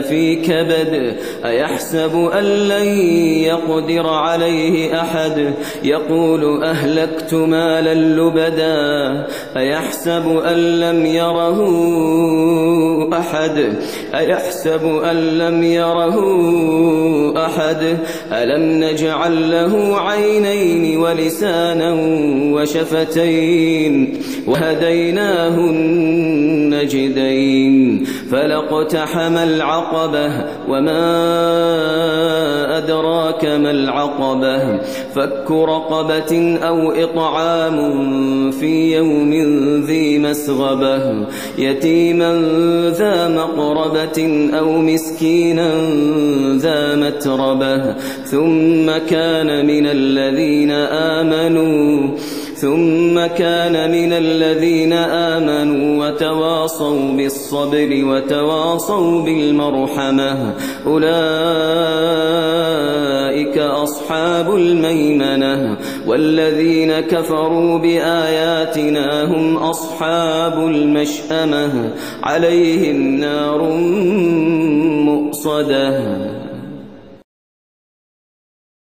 في كبد أيحسب أن لن يقدر عليه أحد؟ يقول أهلكت مالا لبدا أيحسب أن لم يره أحد؟ أيحسب أن لم يره أحد؟ ألم نجعل له عينين ولسانا وشفتين وهديناه النجدين فلاقتحم العقبة وما أدراك ما العقبة؟ فك رقبة أو إطعام في يوم مسغبة يتيما ذا مقربة أو مسكينا ذا متربة ثم كان من الذين آمنوا ثم كان من الذين آمنوا وتواصوا بالصبر وتواصوا بالمرحمة أولئك أصحاب الميمنة والذين كفروا بآياتنا هم أصحاب المشأمة عليهم نار مؤصدة.